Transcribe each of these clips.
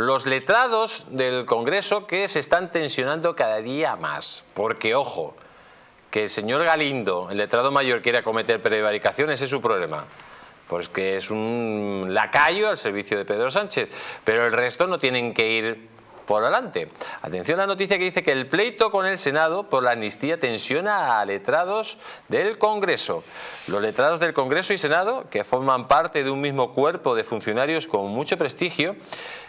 Los letrados del Congreso que se están tensionando cada día más, porque ojo, que el señor Galindo, el letrado mayor, quiera cometer prevaricación, ese es su problema. Porque es un lacayo al servicio de Pedro Sánchez, pero el resto no tienen que ir por delante. Atención a la noticia que dice que el pleito con el Senado por la amnistía tensiona a letrados del Congreso. Los letrados del Congreso y Senado, que forman parte de un mismo cuerpo de funcionarios con mucho prestigio,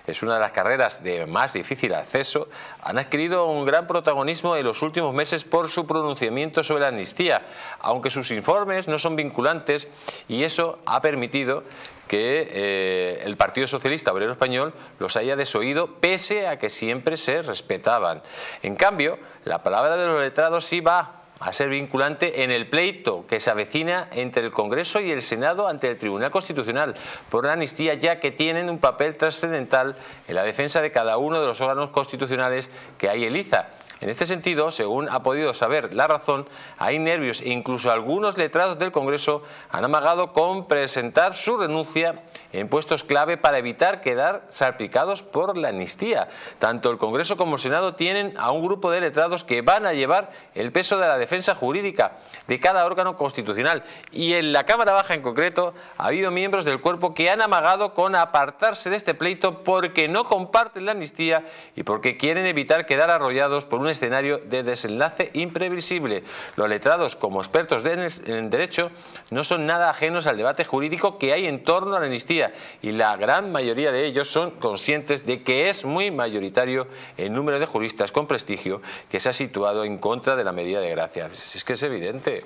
es una de las carreras de más difícil acceso, han adquirido un gran protagonismo en los últimos meses por su pronunciamiento sobre la amnistía, aunque sus informes no son vinculantes y eso ha permitido que eh, el Partido Socialista Obrero Español los haya desoído pese a que siempre se respetaban. En cambio, la palabra de los letrados sí va a ser vinculante en el pleito que se avecina entre el Congreso y el Senado ante el Tribunal Constitucional por la amnistía, ya que tienen un papel trascendental en la defensa de cada uno de los órganos constitucionales que hay en liza. En este sentido, según ha podido saber la razón, hay nervios e incluso algunos letrados del Congreso han amagado con presentar su renuncia en puestos clave para evitar quedar salpicados por la amnistía. Tanto el Congreso como el Senado tienen a un grupo de letrados que van a llevar el peso de la defensa jurídica de cada órgano constitucional. Y en la Cámara Baja en concreto ha habido miembros del cuerpo que han amagado con apartarse de este pleito porque no comparten la amnistía y porque quieren evitar quedar arrollados por un escenario de desenlace imprevisible. Los letrados, como expertos en derecho, no son nada ajenos al debate jurídico que hay en torno a la amnistía y la gran mayoría de ellos son conscientes de que es muy mayoritario el número de juristas con prestigio que se ha situado en contra de la medida de gracia. Si es que es evidente.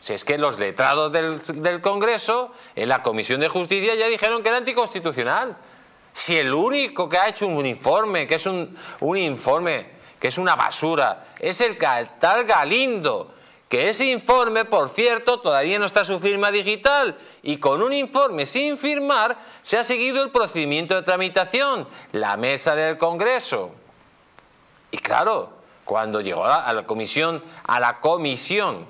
Si es que los letrados del, del Congreso en la Comisión de Justicia ya dijeron que era anticonstitucional. Si el único que ha hecho un informe, que es un, un informe que es una basura, es el tal Galindo, que ese informe, por cierto, todavía no está su firma digital y con un informe sin firmar se ha seguido el procedimiento de tramitación, la mesa del Congreso. Y claro, cuando llegó a la comisión, a la comisión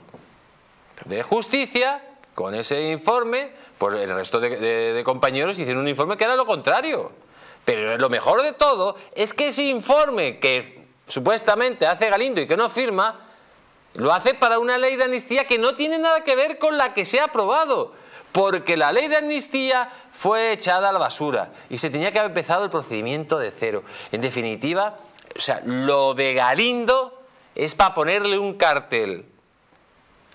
de justicia, con ese informe, pues el resto de, de compañeros hicieron un informe que era lo contrario. Pero lo mejor de todo es que ese informe que supuestamente hace Galindo y que no firma, lo hace para una ley de amnistía que no tiene nada que ver con la que se ha aprobado, porque la ley de amnistía fue echada a la basura y se tenía que haber empezado el procedimiento de cero. En definitiva, o sea, lo de Galindo es para ponerle un cartel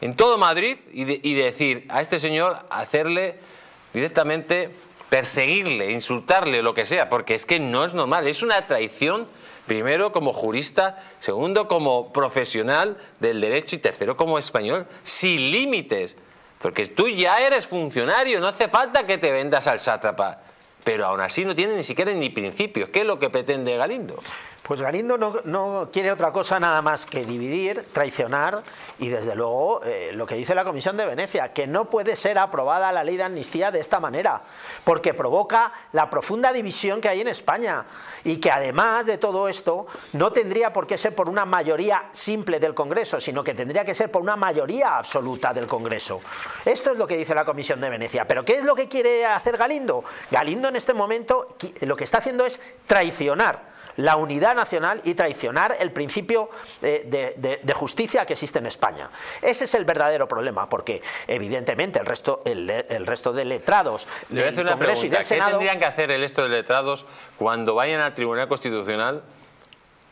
en todo Madrid y, y decir a este señor, hacerle directamente, perseguirle, insultarle, lo que sea, porque es que no es normal, es una traición Primero como jurista, segundo como profesional del derecho y tercero como español, sin límites. Porque tú ya eres funcionario, no hace falta que te vendas al sátrapa. Pero aún así no tiene ni siquiera ni principios. ¿Qué es lo que pretende Galindo? Pues Galindo no, quiere otra cosa nada más que dividir, traicionar y desde luego eh, lo que dice la Comisión de Venecia, que no puede ser aprobada la ley de amnistía de esta manera, porque provoca la profunda división que hay en España y que además de todo esto no tendría por qué ser por una mayoría simple del Congreso, sino que tendría que ser por una mayoría absoluta del Congreso. Esto es lo que dice la Comisión de Venecia. ¿Pero qué es lo que quiere hacer Galindo? Galindo en este momento lo que está haciendo es traicionar la unidad nacional y traicionar el principio eh, de, justicia que existe en España. Ese es el verdadero problema, porque evidentemente el resto, el, resto de letrados del Congreso y del Senado... ¿Qué tendrían que hacer el resto de letrados cuando vayan al Tribunal Constitucional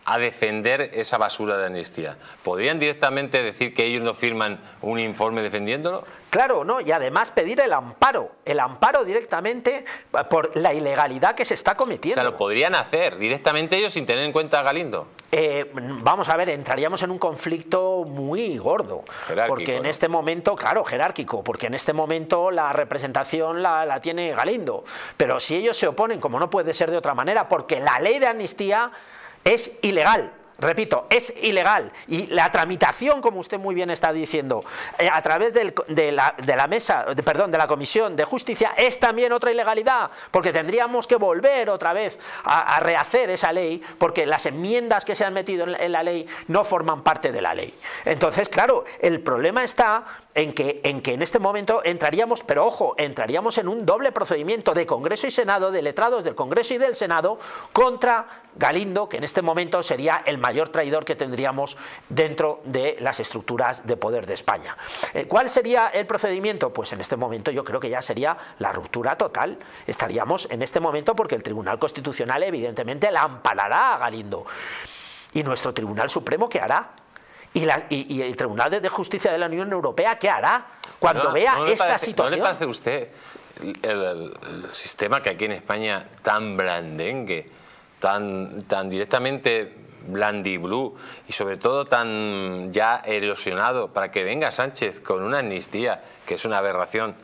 a defender esa basura de amnistía. ¿Podrían directamente decir que ellos no firman un informe defendiéndolo? Claro, ¿no? Y además pedir el amparo, el amparo directamente por la ilegalidad que se está cometiendo. O sea, lo podrían hacer directamente ellos sin tener en cuenta a Galindo. Eh, vamos a ver, entraríamos en un conflicto muy gordo. porque en este momento, claro, jerárquico, porque en este momento la representación la, la tiene Galindo. Pero si ellos se oponen, como no puede ser de otra manera, porque la ley de amnistía es ilegal. Repito, es ilegal y la tramitación, como usted muy bien está diciendo, eh, a través de, la, mesa, perdón, de la Comisión de Justicia es también otra ilegalidad, porque tendríamos que volver otra vez a, rehacer esa ley, porque las enmiendas que se han metido en la ley no forman parte de la ley. Entonces, claro, el problema está en que, en que en este momento entraríamos, pero ojo, entraríamos en un doble procedimiento de Congreso y Senado, de letrados del Congreso y del Senado, contra Galindo, que en este momento sería el mayor traidor que tendríamos dentro de las estructuras de poder de España. Eh, ¿Cuál sería el procedimiento? Pues en este momento yo creo que ya sería la ruptura total. Estaríamos en este momento porque el Tribunal Constitucional evidentemente la amparará a Galindo. ¿Y nuestro Tribunal Supremo qué hará? ¿Y, el Tribunal de Justicia de la Unión Europea qué hará cuando vea esta situación? ¿No le parece a usted el, sistema que aquí en España tan blandengue, tan, tan directamente blandiblú y sobre todo tan ya erosionado para que venga Sánchez con una amnistía, que es una aberración,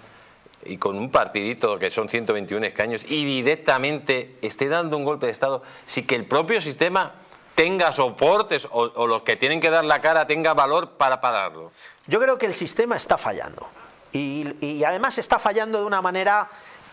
y con un partidito que son 121 escaños y directamente esté dando un golpe de Estado, si que el propio sistema tenga soportes o, los que tienen que dar la cara tenga valor para pararlo? Yo creo que el sistema está fallando y además está fallando de una manera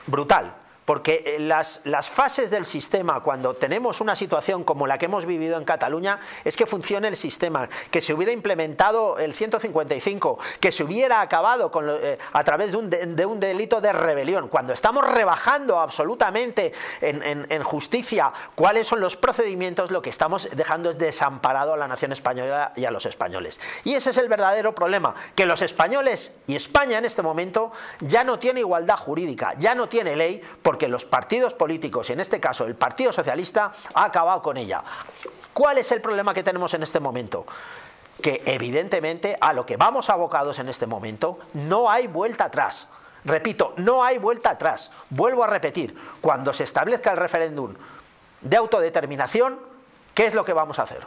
brutal. Porque eh, las, las, fases del sistema, cuando tenemos una situación como la que hemos vivido en Cataluña, es que funcione el sistema, que se hubiera implementado el 155, que se hubiera acabado con eh, a través de un, de un, delito de rebelión. Cuando estamos rebajando absolutamente en, en, justicia cuáles son los procedimientos, lo que estamos dejando es desamparado a la nación española y a los españoles. Y ese es el verdadero problema, que los españoles y España en este momento ya no tiene igualdad jurídica, ya no tiene ley, porque los partidos políticos, y en este caso el Partido Socialista, ha acabado con ella. ¿Cuál es el problema que tenemos en este momento? Que evidentemente a lo que vamos abocados en este momento no hay vuelta atrás. Repito, no hay vuelta atrás. Vuelvo a repetir, cuando se establezca el referéndum de autodeterminación, ¿qué es lo que vamos a hacer?